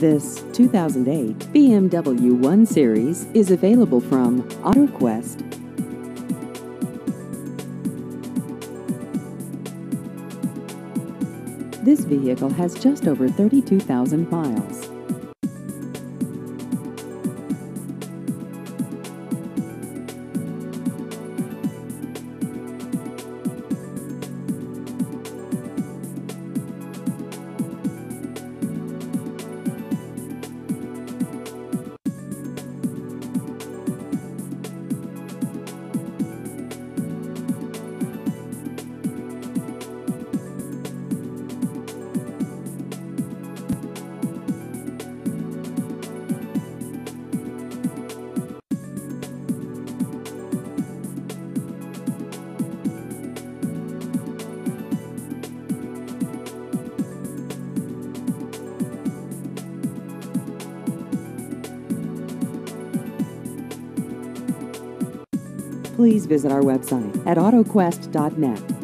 This 2008 BMW 1 Series is available from AutoQuest. This vehicle has just over 32,000 miles. Please visit our website at autoquest.net.